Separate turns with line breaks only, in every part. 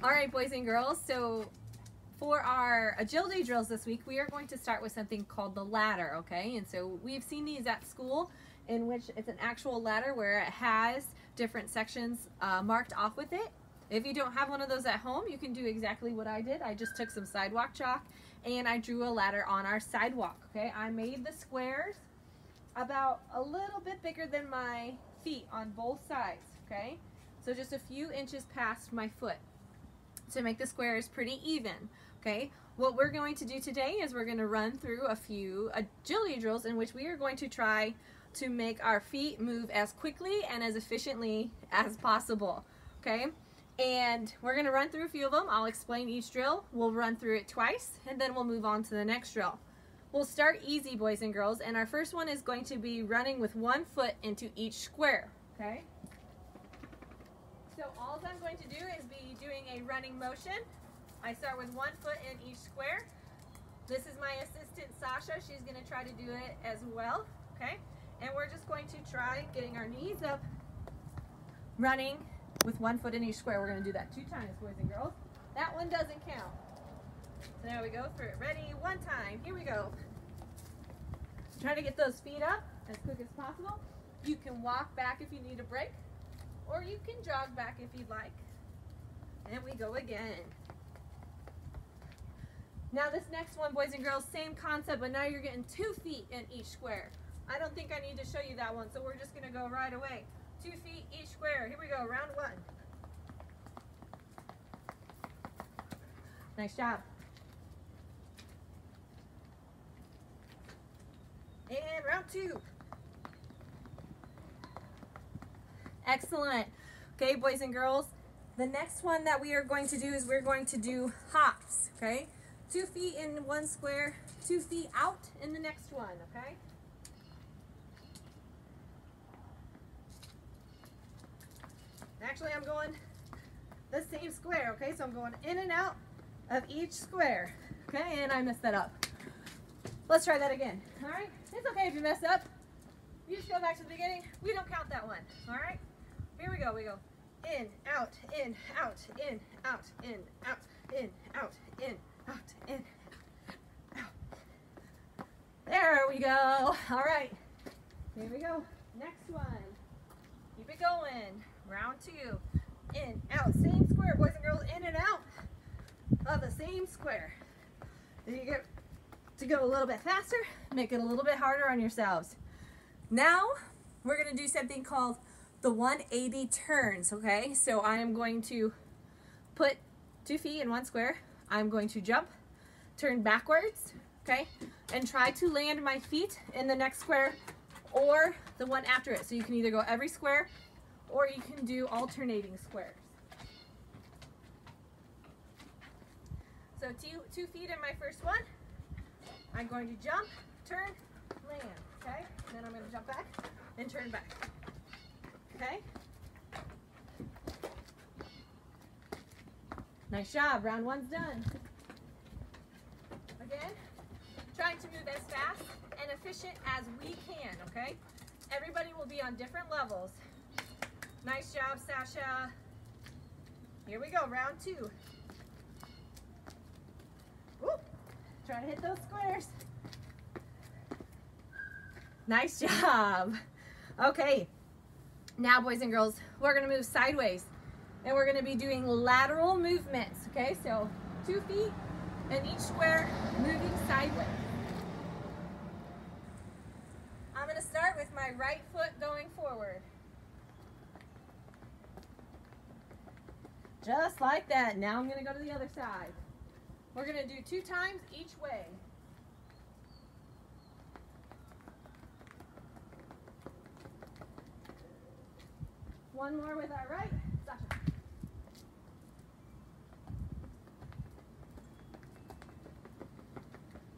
All right, boys and girls. So for our agility drills this week, we are going to start with something called the ladder, okay? And so we've seen these at school in which it's an actual ladder where it has different sections uh, marked off with it. If you don't have one of those at home, you can do exactly what I did. I just took some sidewalk chalk and I drew a ladder on our sidewalk, okay? I made the squares about a little bit bigger than my feet on both sides, okay? So just a few inches past my foot to make the squares pretty even, okay? What we're going to do today is we're going to run through a few agility drills in which we are going to try to make our feet move as quickly and as efficiently as possible, okay? And we're going to run through a few of them. I'll explain each drill. We'll run through it twice, and then we'll move on to the next drill. We'll start easy, boys and girls, and our first one is going to be running with one foot into each square, okay? So all I'm going to do is be a running motion. I start with one foot in each square. This is my assistant, Sasha. She's gonna try to do it as well, okay? And we're just going to try getting our knees up, running with one foot in each square. We're gonna do that two times, boys and girls. That one doesn't count. So now we go through it. Ready? One time. Here we go. Try to get those feet up as quick as possible. You can walk back if you need a break, or you can jog back if you'd like. Go again. Now this next one, boys and girls, same concept, but now you're getting two feet in each square. I don't think I need to show you that one, so we're just gonna go right away. Two feet each square. Here we go, round one. Nice job. And round two. Excellent. Okay, boys and girls. The next one that we are going to do is we're going to do hops, okay? Two feet in one square, two feet out in the next one, okay? Actually, I'm going the same square, okay? So I'm going in and out of each square, okay? And I messed that up. Let's try that again, all right? It's okay if you mess up. You just go back to the beginning. We don't count that one, all right? Here we go, we go. In, out, in, out, in, out, in, out, in, out, in, out, in, out. There we go. All right. Here we go. Next one. Keep it going. Round two. In, out, same square, boys and girls, in and out of the same square. Then you get to go a little bit faster, make it a little bit harder on yourselves. Now, we're gonna do something called the 180 turns, okay? So I am going to put two feet in one square. I'm going to jump, turn backwards, okay? And try to land my feet in the next square or the one after it. So you can either go every square or you can do alternating squares. So two, two feet in my first one. I'm going to jump, turn, land, okay? And then I'm gonna jump back and turn back, okay? Nice job, round one's done. Again, trying to move as fast and efficient as we can, okay? Everybody will be on different levels. Nice job, Sasha. Here we go, round two. Whoop. Try to hit those squares. Nice job. Okay, now boys and girls, we're gonna move sideways and we're gonna be doing lateral movements, okay? So two feet in each square, moving sideways. I'm gonna start with my right foot going forward. Just like that. Now I'm gonna go to the other side. We're gonna do two times each way. One more with our right. Sasha.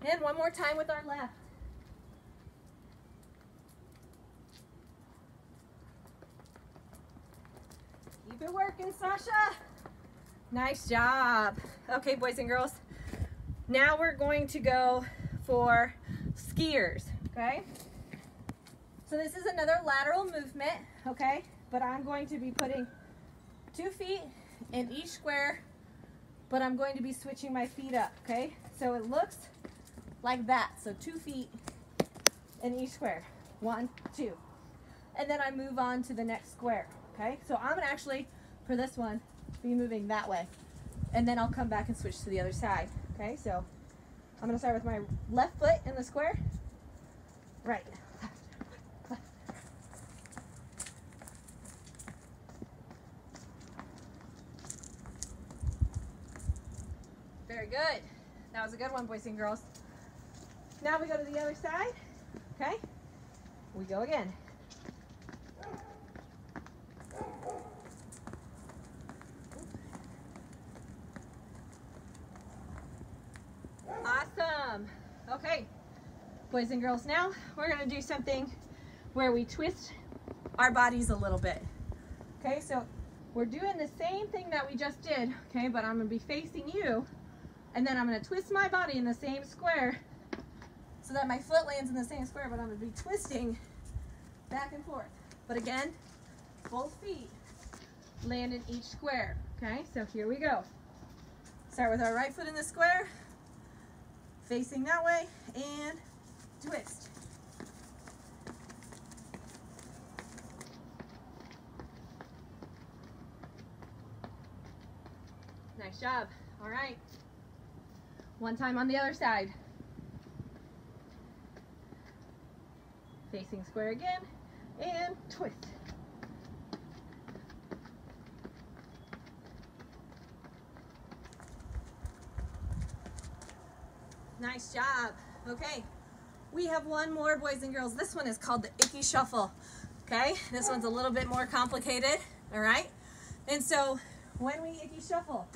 And one more time with our left. Keep it working, Sasha. Nice job. Okay, boys and girls. Now we're going to go for skiers, okay? So this is another lateral movement, okay? But I'm going to be putting two feet in each square but I'm going to be switching my feet up, okay? So it looks like that. So two feet in each square. One, two. And then I move on to the next square, okay? So I'm gonna actually, for this one, be moving that way. And then I'll come back and switch to the other side, okay? So I'm gonna start with my left foot in the square. Right. Very good. That was a good one, boys and girls. Now we go to the other side. Okay? We go again. Awesome. Okay, boys and girls, now we're gonna do something where we twist our bodies a little bit. Okay, so we're doing the same thing that we just did, okay, but I'm gonna be facing you, and then I'm gonna twist my body in the same square so that my foot lands in the same square, but I'm gonna be twisting back and forth. But again, both feet land in each square, okay? So here we go. Start with our right foot in the square, facing that way, and twist. Nice job. All right. One time on the other side. Facing square again, and twist. Nice job. Okay, we have one more, boys and girls. This one is called the Icky Shuffle. Okay, this one's a little bit more complicated, all right? And so when we Icky Shuffle,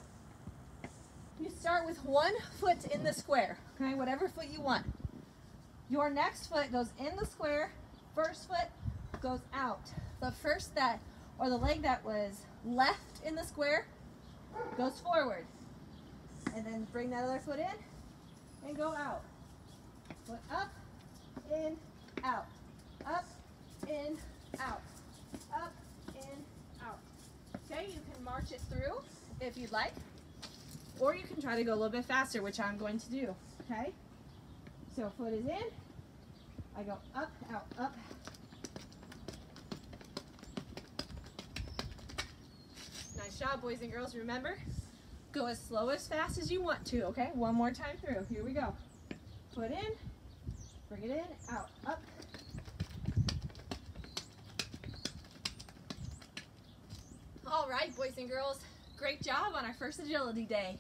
start with one foot in the square, okay, whatever foot you want. Your next foot goes in the square, first foot goes out. The first that, or the leg that was left in the square goes forward. And then bring that other foot in and go out. Foot up, in, out. Up, in, out. Up, in, out. Okay, you can march it through if you'd like. Or you can try to go a little bit faster, which I'm going to do. Okay? So foot is in. I go up, out, up. Nice job, boys and girls. Remember, go as slow as fast as you want to, okay? One more time through. Here we go. Foot in, bring it in, out, up. All right, boys and girls. Great job on our first agility day.